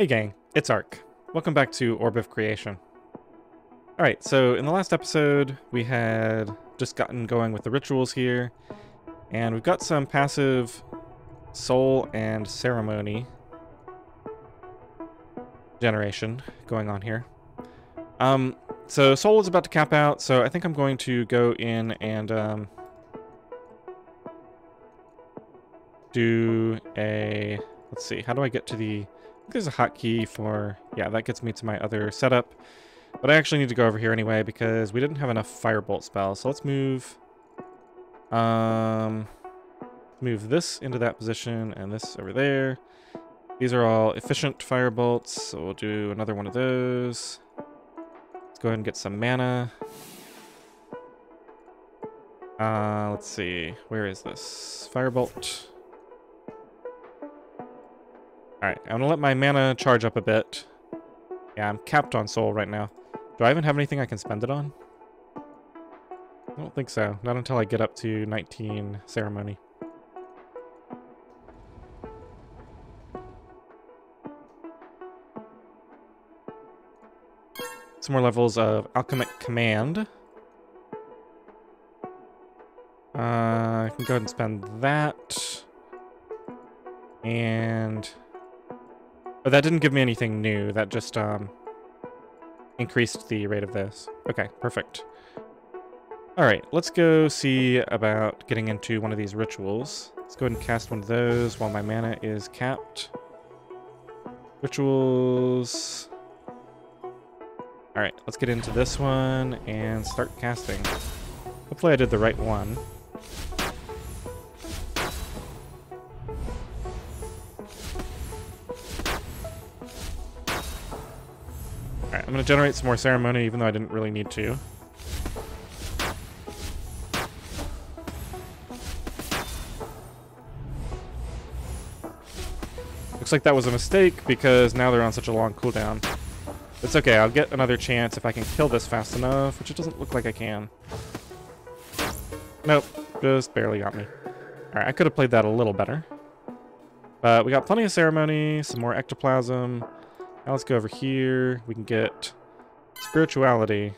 Hey gang, it's Ark. Welcome back to Orb of Creation. Alright, so in the last episode, we had just gotten going with the rituals here, and we've got some passive soul and ceremony generation going on here. Um, so soul is about to cap out, so I think I'm going to go in and um, do a, let's see, how do I get to the there's a hotkey for, yeah, that gets me to my other setup. But I actually need to go over here anyway because we didn't have enough firebolt spells. So let's move, um, move this into that position and this over there. These are all efficient firebolts, so we'll do another one of those. Let's go ahead and get some mana. Uh, let's see, where is this? Firebolt. Alright, I'm gonna let my mana charge up a bit. Yeah, I'm capped on soul right now. Do I even have anything I can spend it on? I don't think so. Not until I get up to 19 ceremony. Some more levels of Alchemic Command. Uh, I can go ahead and spend that. And but that didn't give me anything new. That just um, increased the rate of this. Okay, perfect. All right, let's go see about getting into one of these rituals. Let's go ahead and cast one of those while my mana is capped. Rituals. All right, let's get into this one and start casting. Hopefully I did the right one. To generate some more ceremony, even though I didn't really need to. Looks like that was a mistake, because now they're on such a long cooldown. It's okay, I'll get another chance if I can kill this fast enough, which it doesn't look like I can. Nope, just barely got me. Alright, I could have played that a little better. But we got plenty of ceremony, some more ectoplasm, now let's go over here. We can get spirituality.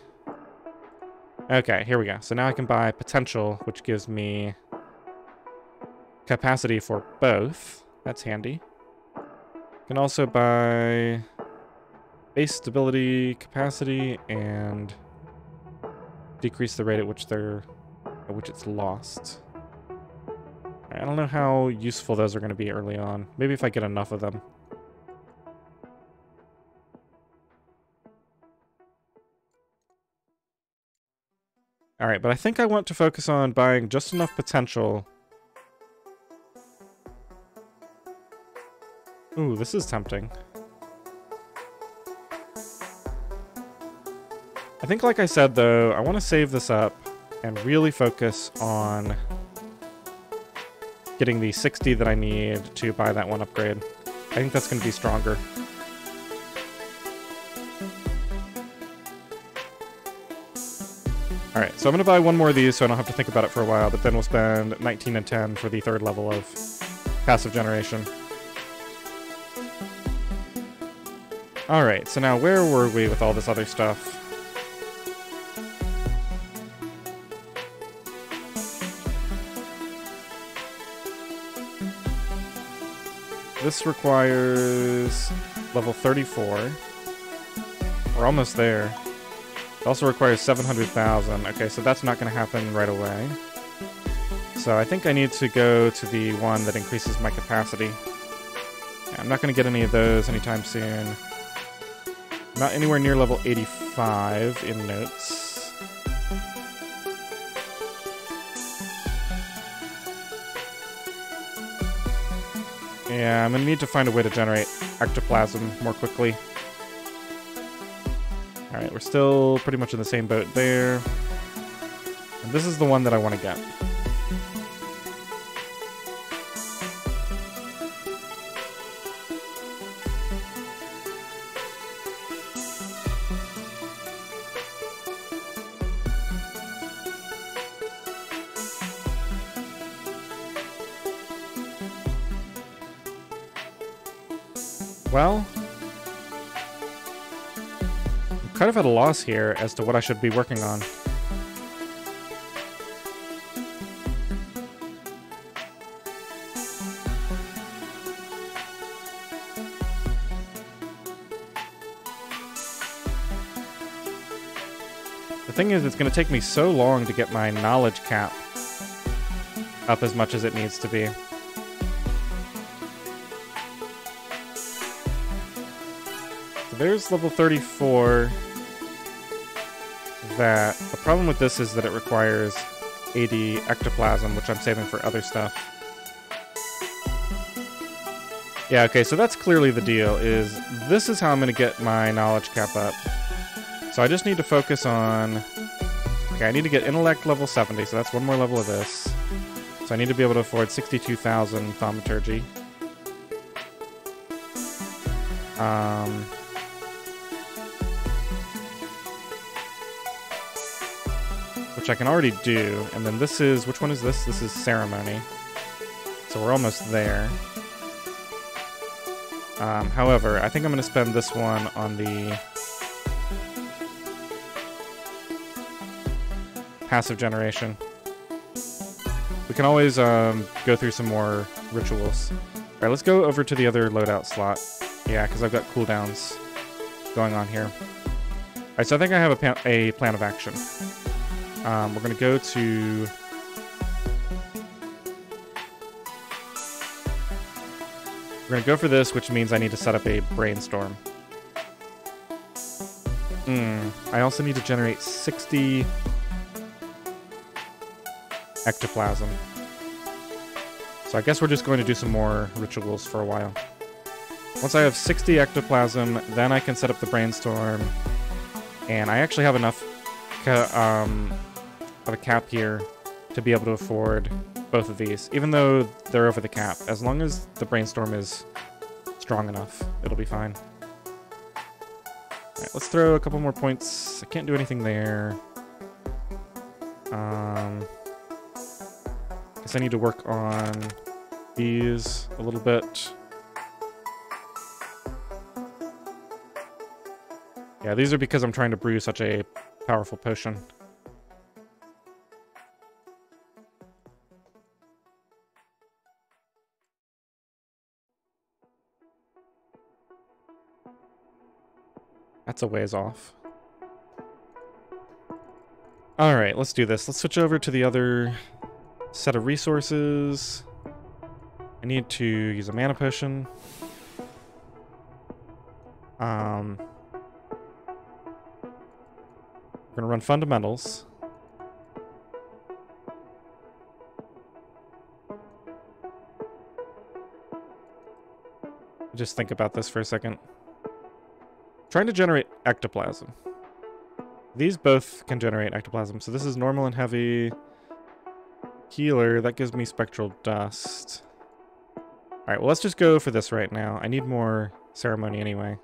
Okay, here we go. So now I can buy potential, which gives me capacity for both. That's handy. Can also buy base stability, capacity, and decrease the rate at which they're at which it's lost. I don't know how useful those are going to be early on. Maybe if I get enough of them. Alright, but I think I want to focus on buying just enough potential. Ooh, this is tempting. I think, like I said, though, I want to save this up and really focus on getting the 60 that I need to buy that one upgrade. I think that's going to be stronger. Alright, so I'm to buy one more of these so I don't have to think about it for a while, but then we'll spend 19 and 10 for the third level of passive generation. Alright, so now where were we with all this other stuff? This requires level 34. We're almost there. It also requires 700,000. Okay, so that's not going to happen right away. So I think I need to go to the one that increases my capacity. I'm not going to get any of those anytime soon. Not anywhere near level 85 in notes. Yeah, I'm going to need to find a way to generate ectoplasm more quickly. Alright, we're still pretty much in the same boat there. And this is the one that I want to get. At a loss here as to what I should be working on. The thing is, it's going to take me so long to get my knowledge cap up as much as it needs to be. There's level 34. That the problem with this is that it requires 80 ectoplasm, which I'm saving for other stuff. Yeah, okay, so that's clearly the deal, is this is how I'm going to get my knowledge cap up. So I just need to focus on... Okay, I need to get intellect level 70, so that's one more level of this. So I need to be able to afford 62,000 thaumaturgy. Um... Which I can already do, and then this is... Which one is this? This is ceremony. So we're almost there. Um, however, I think I'm going to spend this one on the passive generation. We can always um, go through some more rituals. Alright, let's go over to the other loadout slot. Yeah, because I've got cooldowns going on here. Alright, so I think I have a, a plan of action. Um, we're going to go to We're gonna go for this, which means I need to set up a brainstorm. Hmm. I also need to generate 60 ectoplasm. So I guess we're just going to do some more rituals for a while. Once I have 60 ectoplasm, then I can set up the brainstorm. And I actually have enough um, of a cap here to be able to afford both of these, even though they're over the cap. As long as the brainstorm is strong enough, it'll be fine. Alright, let's throw a couple more points. I can't do anything there. Um, guess I need to work on these a little bit. Yeah, these are because I'm trying to brew such a powerful potion. That's a ways off. Alright, let's do this. Let's switch over to the other set of resources. I need to use a mana potion. Um, we're going to run fundamentals. Just think about this for a second. Trying to generate ectoplasm. These both can generate ectoplasm. So this is normal and heavy. Healer, that gives me spectral dust. Alright, well let's just go for this right now. I need more ceremony anyway.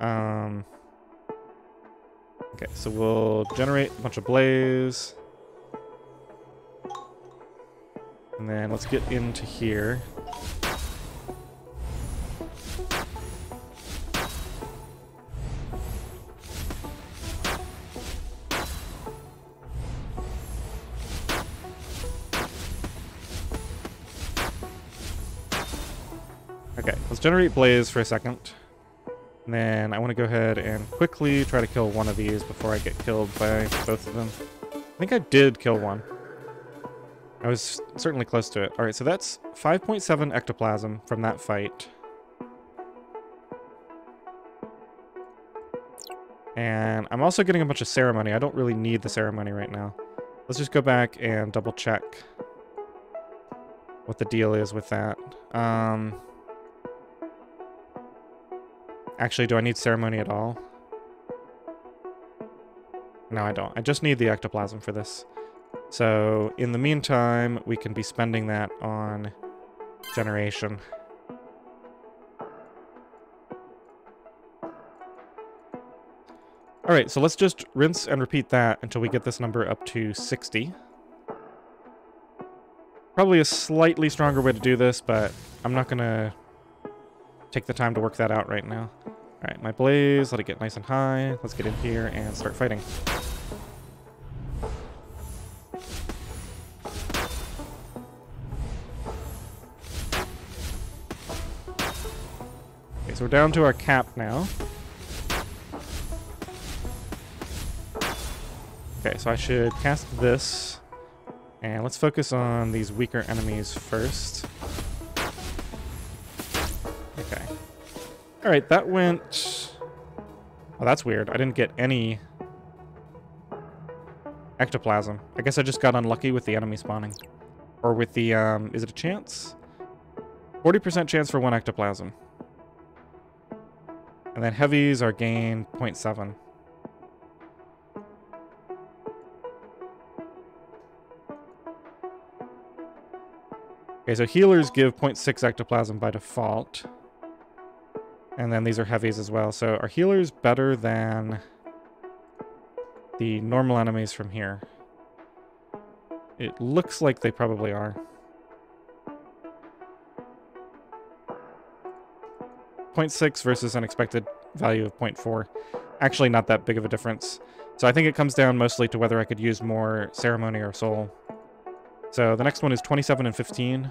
Um, okay, so we'll generate a bunch of blaze. And then let's get into here. Generate Blaze for a second. And then I want to go ahead and quickly try to kill one of these before I get killed by both of them. I think I did kill one. I was certainly close to it. Alright, so that's 5.7 ectoplasm from that fight. And I'm also getting a bunch of ceremony. I don't really need the ceremony right now. Let's just go back and double check what the deal is with that. Um, Actually, do I need ceremony at all? No, I don't. I just need the ectoplasm for this. So, in the meantime, we can be spending that on generation. Alright, so let's just rinse and repeat that until we get this number up to 60. Probably a slightly stronger way to do this, but I'm not to take the time to work that out right now. Alright, my blaze, let it get nice and high. Let's get in here and start fighting. Okay, so we're down to our cap now. Okay, so I should cast this. And let's focus on these weaker enemies first. Okay. Alright, that went... Oh, that's weird. I didn't get any ectoplasm. I guess I just got unlucky with the enemy spawning. Or with the, um, is it a chance? 40% chance for one ectoplasm. And then heavies are gain 0.7. Okay, so healers give 0.6 ectoplasm by default. And then these are heavies as well. So are healers better than the normal enemies from here? It looks like they probably are. 0.6 versus an expected value of 0.4. Actually not that big of a difference. So I think it comes down mostly to whether I could use more ceremony or soul. So the next one is 27 and 15.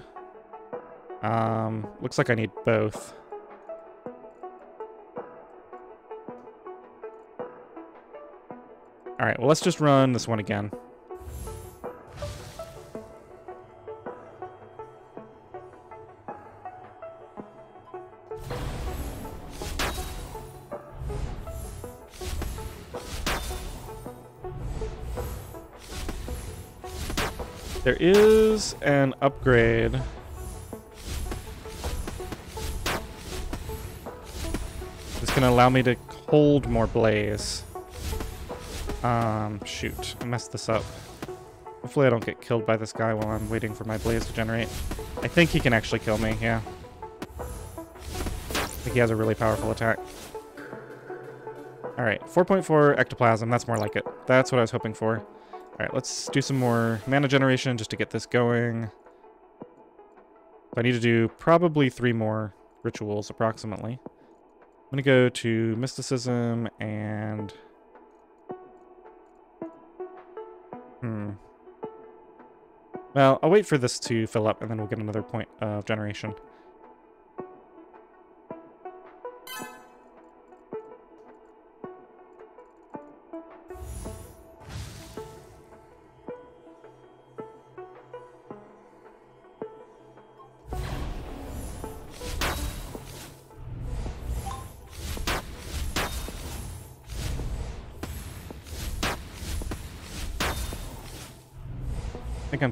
Um, looks like I need both. Alright, well let's just run this one again. There is an upgrade. It's gonna allow me to hold more blaze. Um, shoot, I messed this up. Hopefully I don't get killed by this guy while I'm waiting for my blaze to generate. I think he can actually kill me, yeah. I think he has a really powerful attack. Alright, 4.4 ectoplasm, that's more like it. That's what I was hoping for. Alright, let's do some more mana generation just to get this going. I need to do probably three more rituals, approximately. I'm going to go to Mysticism and... Hmm. Well, I'll wait for this to fill up, and then we'll get another point of generation.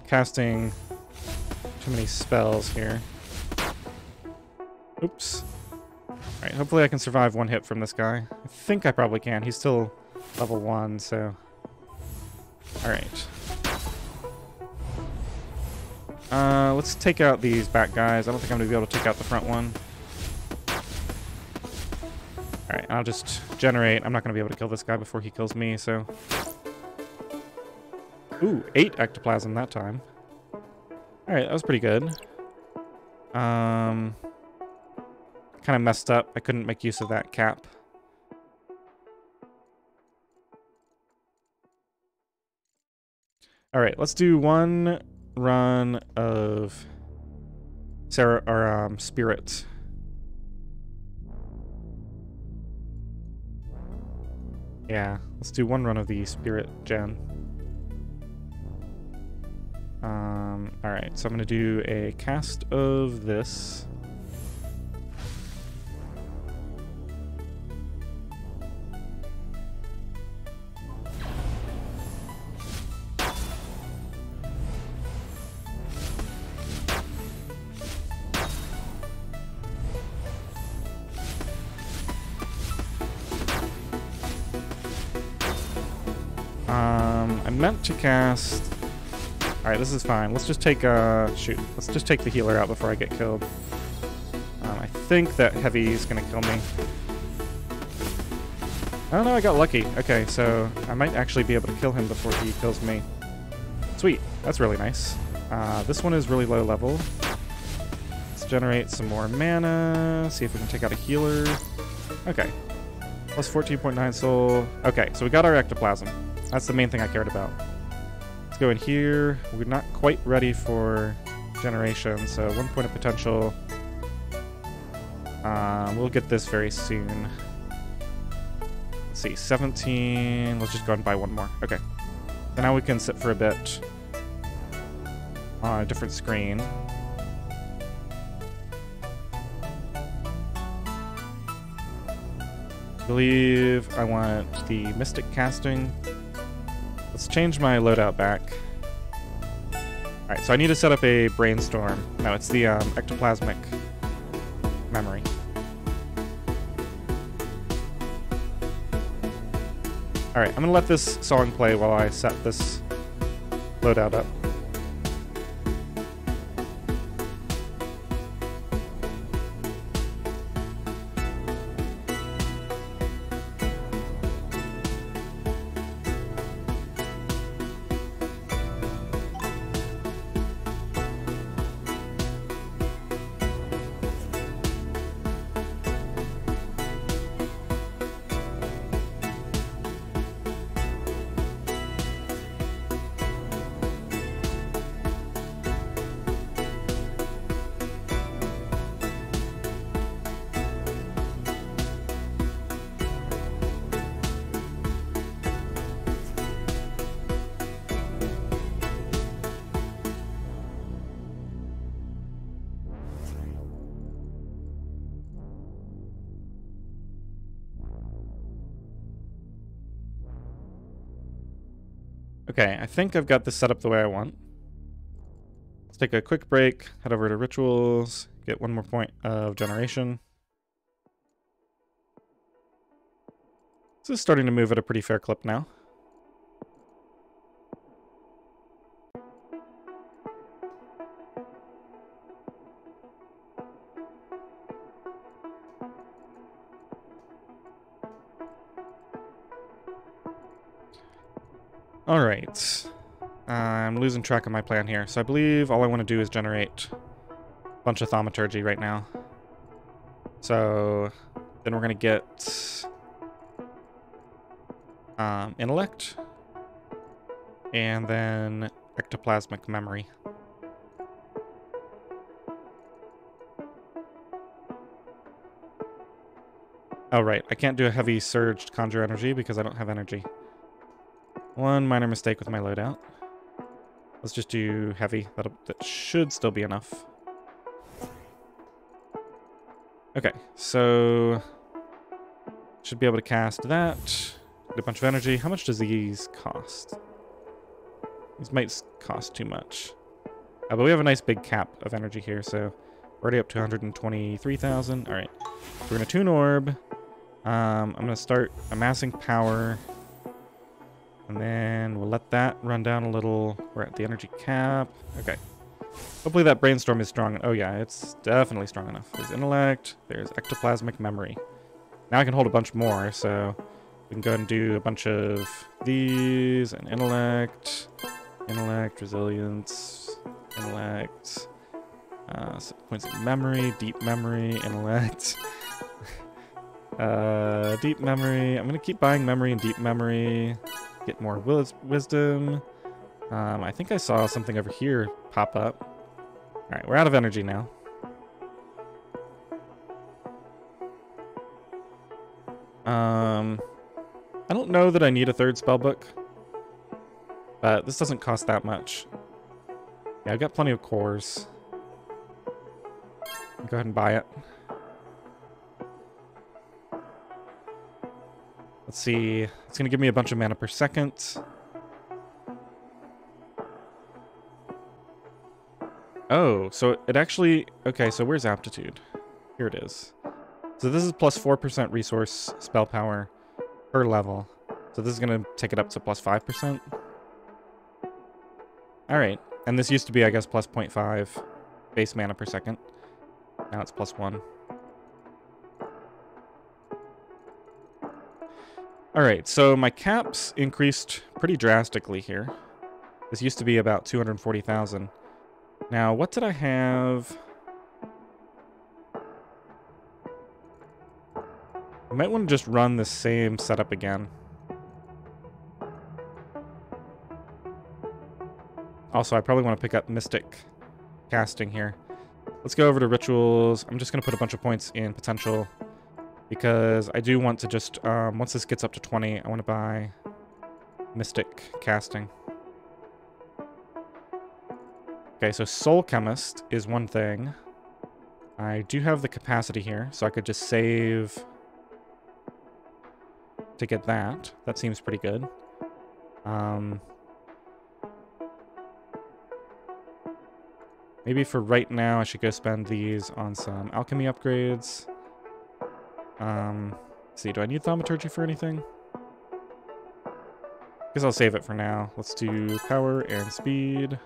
Casting too many spells here. Oops. Alright, hopefully I can survive one hit from this guy. I think I probably can. He's still level 1, so... Alright. Uh, let's take out these back guys. I don't think I'm going to be able to take out the front one. Alright, I'll just generate. I'm not going to be able to kill this guy before he kills me, so... Ooh, eight ectoplasm that time. Alright, that was pretty good. Um, kind of messed up. I couldn't make use of that cap. Alright, let's do one run of Sarah or um, Spirit. Yeah, let's do one run of the Spirit Gen. Um, Alright, so I'm going to do a cast of this. Um, I meant to cast Alright, this is fine. Let's just take, uh, shoot. Let's just take the healer out before I get killed. Um, I think that heavy is gonna kill me. I don't know, I got lucky. Okay, so I might actually be able to kill him before he kills me. Sweet, that's really nice. Uh, this one is really low level. let's generate some more mana. See if we can take out a healer. Okay. Plus 14.9 soul. Okay, so we got our ectoplasm. That's the main thing I cared about. Let's go in here. We're not quite ready for generation, so one point of potential. Um, we'll get this very soon. Let's see, 17. Let's just go and buy one more. Okay. So now we can sit for a bit on a different screen. I believe I want the Mystic Casting. Change my loadout back. Alright, so I need to set up a Brainstorm. No, it's the um, Ectoplasmic Memory. Alright, I'm gonna let this song play while I set this loadout up. Okay, I think I've got this set up the way I want. Let's take a quick break, head over to rituals, get one more point of generation. This is starting to move at a pretty fair clip now. Alright. I'm losing track of my plan here. So I believe all I want to do is generate a bunch of thaumaturgy right now. So then we're going to get um, intellect and then ectoplasmic memory. Oh, right. I can't do a heavy surged conjure energy because I don't have energy. One minor mistake with my loadout. Let's just do heavy. That'll, that should still be enough. Okay, so... Should be able to cast that. Get a bunch of energy. How much does these cost? These might cost too much. Uh, but we have a nice big cap of energy here, so... Already up to 123,000. Alright. So we're going to tune orb. Um, I'm going to start amassing power. And then we'll let that run down a little. We're at the energy cap. Okay. Hopefully that brainstorm is strong. Oh yeah, it's definitely strong enough. There's intellect. There's ectoplasmic memory. Now I can hold a bunch more, so we can go and do a bunch of these and intellect, intellect, resilience, intellect, uh, points of memory, deep memory, intellect, uh, deep memory. I'm gonna keep buying memory and deep memory. Get more wisdom. Um, I think I saw something over here pop up. Alright, we're out of energy now. Um, I don't know that I need a third spell book, but this doesn't cost that much. Yeah, I've got plenty of cores. Go ahead and buy it. Let's see. It's going to give me a bunch of mana per second. Oh, so it actually... Okay, so where's aptitude? Here it is. So this is plus 4% resource spell power per level. So this is going to take it up to plus 5%. Alright. And this used to be, I guess, plus 0.5 base mana per second. Now it's plus 1. All right, so my caps increased pretty drastically here. This used to be about 240,000. Now, what did I have? I might want to just run the same setup again. Also, I probably want to pick up Mystic Casting here. Let's go over to Rituals. I'm just going to put a bunch of points in Potential because I do want to just, um, once this gets up to 20, I want to buy Mystic casting. Okay, so Soul Chemist is one thing. I do have the capacity here, so I could just save to get that. That seems pretty good. Um, maybe for right now, I should go spend these on some alchemy upgrades. Um, see, do I need thaumaturgy for anything? Guess I'll save it for now. Let's do power and speed.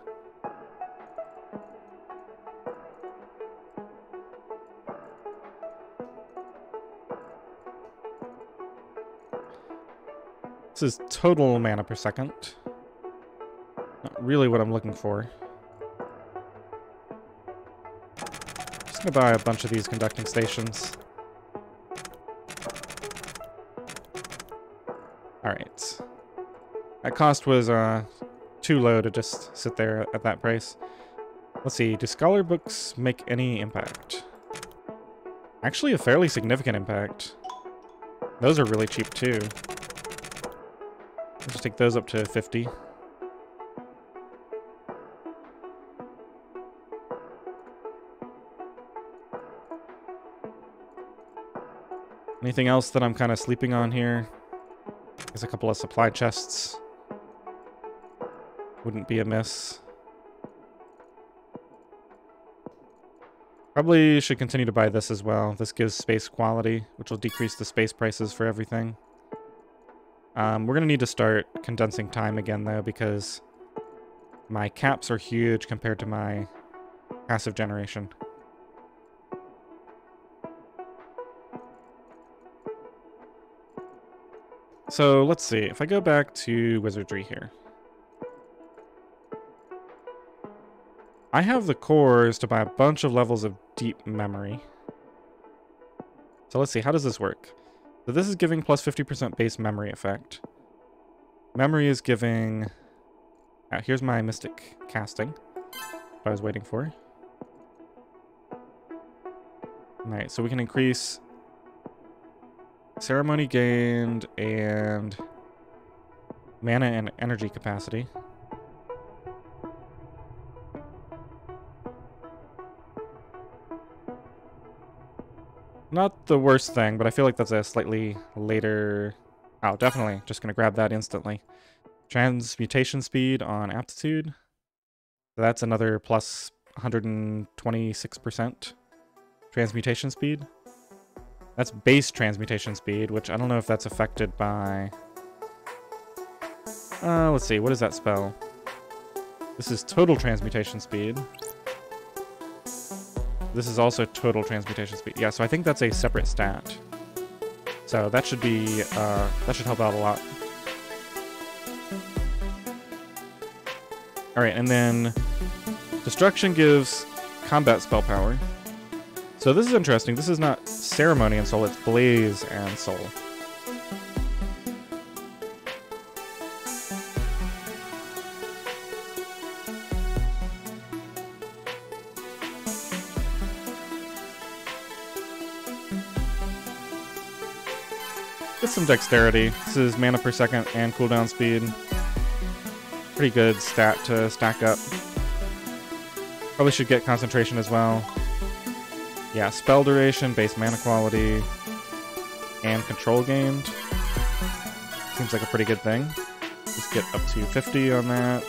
This is total mana per second. Not really what I'm looking for. Just gonna buy a bunch of these conducting stations. Alright. That cost was uh, too low to just sit there at that price. Let's see, do scholar books make any impact? Actually a fairly significant impact. Those are really cheap too. Let's just take those up to 50. Anything else that I'm kind of sleeping on here? There's a couple of supply chests. Wouldn't be amiss. Probably should continue to buy this as well. This gives space quality, which will decrease the space prices for everything. Um, we're going to need to start condensing time again, though, because my caps are huge compared to my passive generation. So let's see, if I go back to wizardry here. I have the cores to buy a bunch of levels of deep memory. So let's see, how does this work? So this is giving plus 50% base memory effect. Memory is giving... Ah, here's my Mystic casting. I was waiting for. Alright, so we can increase ceremony gained and mana and energy capacity. Not the worst thing, but I feel like that's a slightly later... Oh, definitely. Just going to grab that instantly. Transmutation speed on aptitude. So that's another plus 126% transmutation speed. That's base transmutation speed, which I don't know if that's affected by... Uh, let's see, what is that spell? This is total transmutation speed. This is also total transmutation speed. Yeah, so I think that's a separate stat. So that should be, uh, that should help out a lot. Alright, and then Destruction gives combat spell power. So this is interesting. This is not Ceremony and Soul, it's Blaze and Soul. some dexterity. This is mana per second and cooldown speed. Pretty good stat to stack up. Probably should get concentration as well. Yeah, spell duration, base mana quality, and control gained. Seems like a pretty good thing. Just get up to 50 on that.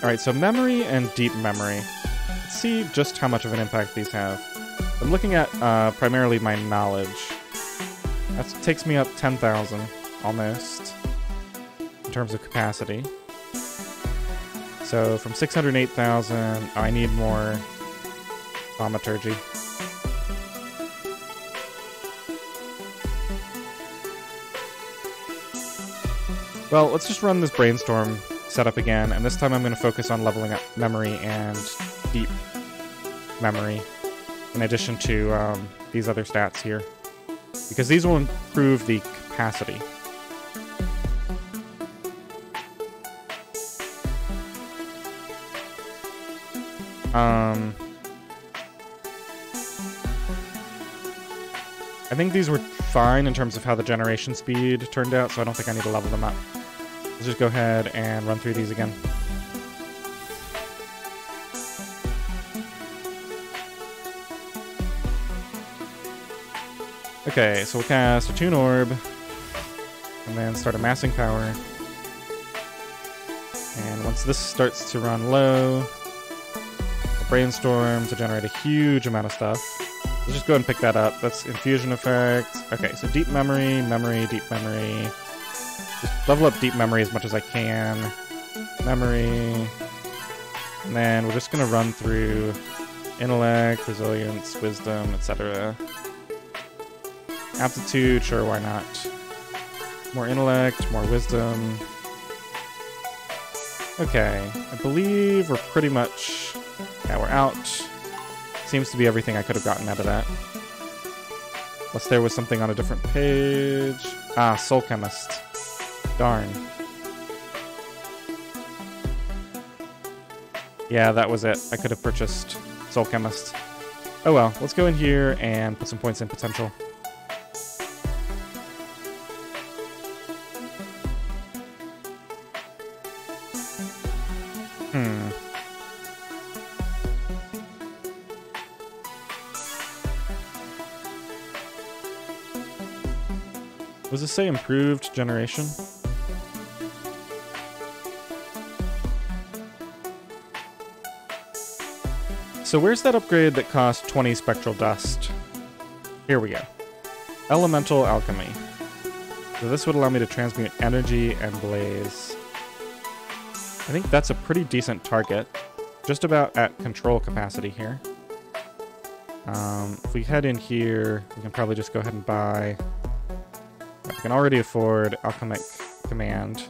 Alright, so memory and deep memory. Let's see just how much of an impact these have. I'm looking at uh, primarily my knowledge. That takes me up 10,000, almost, in terms of capacity. So from 608,000, I need more thaumaturgy. Well, let's just run this brainstorm setup again, and this time I'm going to focus on leveling up memory and deep memory. in addition to um, these other stats here. Because these will improve the capacity. Um, I think these were fine in terms of how the generation speed turned out, so I don't think I need to level them up. Let's just go ahead and run through these again. Okay, so we'll cast a Tune Orb, and then start amassing power. And once this starts to run low, Brainstorm to generate a huge amount of stuff. Let's just go ahead and pick that up. That's Infusion Effect. Okay, so Deep Memory, Memory, Deep Memory. Just level up Deep Memory as much as I can. Memory. And then we're just to run through Intellect, Resilience, Wisdom, etc. Aptitude, sure, why not? More Intellect, more Wisdom. Okay, I believe we're pretty much yeah, we're out. Seems to be everything I could have gotten out of that. Unless there was something on a different page. Ah, Soul Chemist. Darn. Yeah, that was it. I could have purchased Soul Chemist. Oh well, let's go in here and put some points in potential. Was it say improved generation? So where's that upgrade that cost 20 spectral dust? Here we go. Elemental alchemy. So this would allow me to transmute energy and blaze. I think that's a pretty decent target. Just about at control capacity here. Um, if we head in here, we can probably just go ahead and buy can already afford Alchemic Command.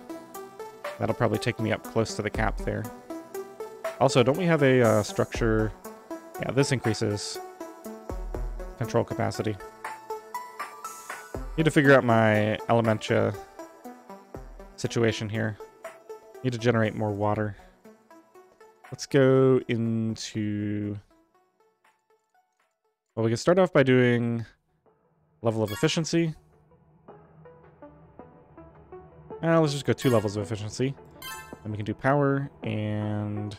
That'll probably take me up close to the cap there. Also, don't we have a uh, structure... Yeah, this increases control capacity. Need to figure out my Elementia situation here. Need to generate more water. Let's go into... Well, we can start off by doing level of efficiency. Uh, let's just go two levels of efficiency. Then we can do power and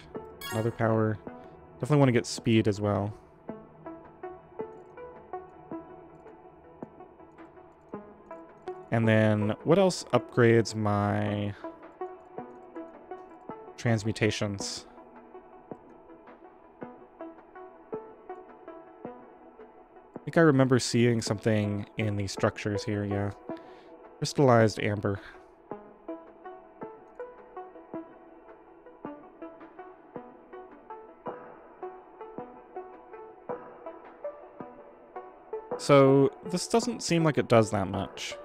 another power. Definitely want to get speed as well. And then what else upgrades my transmutations? I think I remember seeing something in these structures here, yeah. Crystallized amber. So, this doesn't seem like it does that much.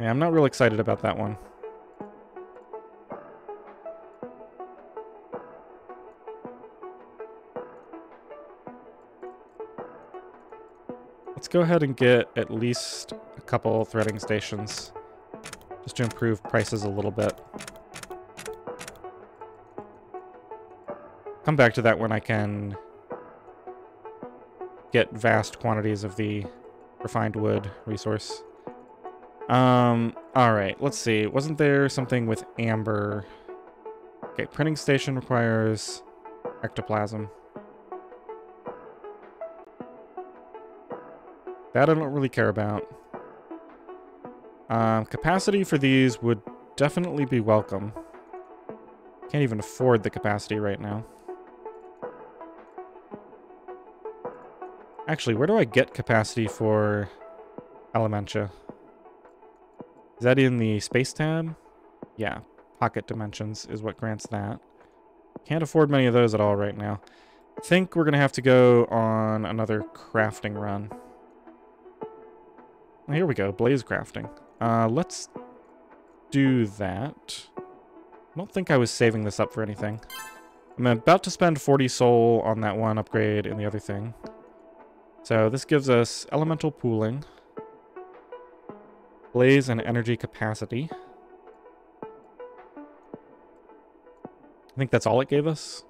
Yeah, I'm not real excited about that one. Let's go ahead and get at least a couple threading stations, just to improve prices a little bit. Come back to that when I can get vast quantities of the refined wood resource. Um, alright, let's see. Wasn't there something with amber? Okay, printing station requires ectoplasm. That I don't really care about. Um, capacity for these would definitely be welcome. Can't even afford the capacity right now. Actually, where do I get capacity for Elementia? Is that in the space tab? Yeah, pocket dimensions is what grants that. Can't afford many of those at all right now. I think we're going to have to go on another crafting run. Here we go, blaze crafting. Uh, let's do that. I don't think I was saving this up for anything. I'm about to spend 40 soul on that one upgrade and the other thing. So this gives us elemental pooling, blaze and energy capacity. I think that's all it gave us.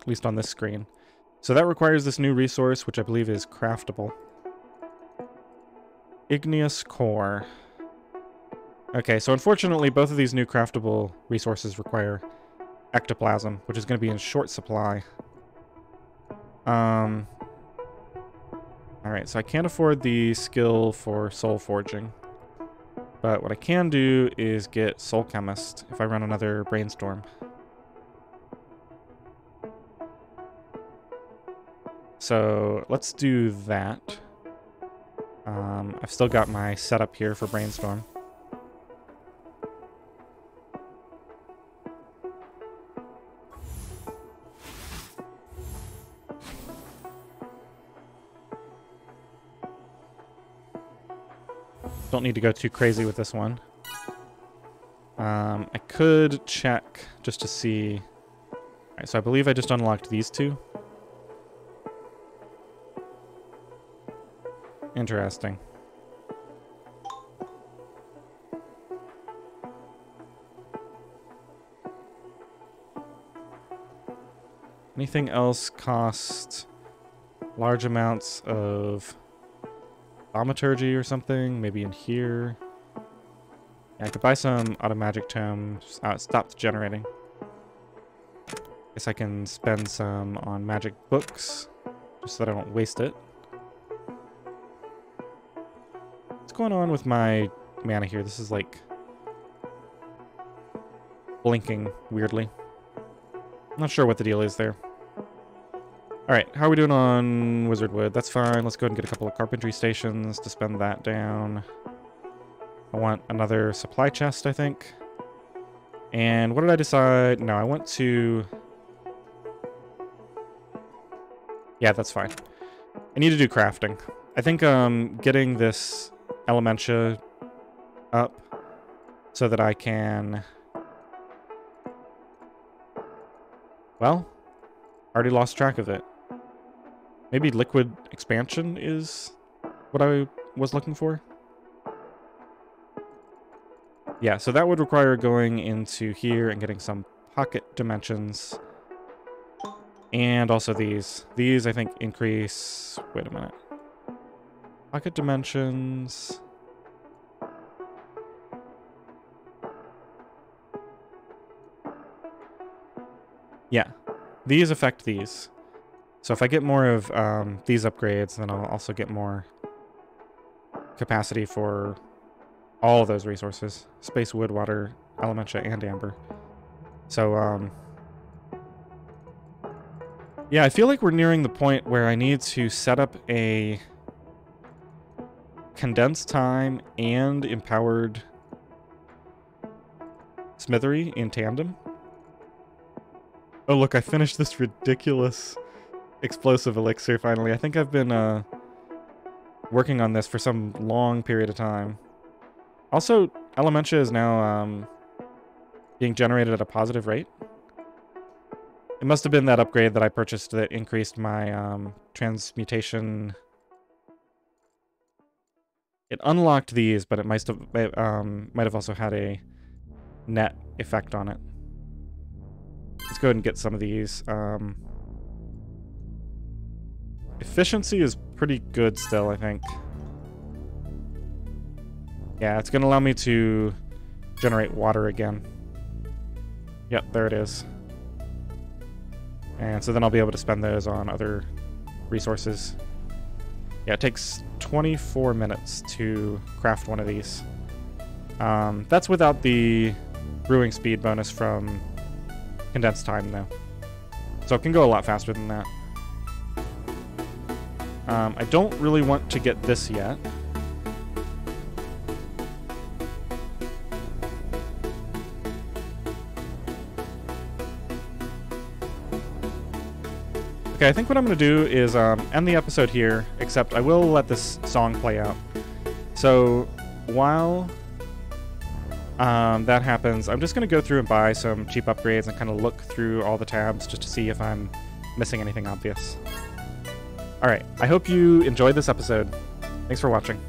At least on this screen. So that requires this new resource, which I believe is craftable. Igneous core. Okay, so unfortunately both of these new craftable resources require ectoplasm, which is going to be in short supply. Um, Alright, so I can't afford the skill for soul forging. But what I can do is get Soul Chemist if I run another Brainstorm. So let's do that. Um, I've still got my setup here for Brainstorm. Don't need to go too crazy with this one. Um, I could check just to see. Alright, so I believe I just unlocked these two. Interesting. Anything else cost large amounts of thaumaturgy or something? Maybe in here? Yeah, I could buy some auto magic tomes. Uh, stopped generating. Guess I can spend some on magic books, just so that I don't waste it. What's going on with my mana here? This is like blinking weirdly. I'm not sure what the deal is there. Alright, how are we doing on Wizardwood? That's fine. Let's go ahead and get a couple of carpentry stations to spend that down. I want another supply chest, I think. And what did I decide? No, I want to... Yeah, that's fine. I need to do crafting. I think um, getting this Elementia up so that I can... Well, already lost track of it. Maybe liquid expansion is what I was looking for? Yeah, so that would require going into here and getting some pocket dimensions. And also these. These, I think, increase... Wait a minute. Pocket dimensions... Yeah. These affect these. So if I get more of um, these upgrades, then I'll also get more capacity for all those resources. Space, wood, water, elementia, and amber. So, um... Yeah, I feel like we're nearing the point where I need to set up a condensed time and empowered smithery in tandem. Oh, look, I finished this ridiculous explosive elixir finally. I think I've been uh, working on this for some long period of time. Also, Elementia is now um, being generated at a positive rate. It must have been that upgrade that I purchased that increased my um, transmutation. It unlocked these, but it might have, um, might have also had a net effect on it. Let's go ahead and get some of these. Um, Efficiency is pretty good still, I think. Yeah, it's going to allow me to generate water again. Yep, there it is. And so then I'll be able to spend those on other resources. Yeah, it takes 24 minutes to craft one of these. Um, that's without the brewing speed bonus from condensed time, though. So it can go a lot faster than that. Um, I don't really want to get this yet. Okay, I think what I'm going to do is um, end the episode here, except I will let this song play out. So while um, that happens, I'm just going to go through and buy some cheap upgrades and kind of look through all the tabs just to see if I'm missing anything obvious. All right. I hope you enjoyed this episode. Thanks for watching.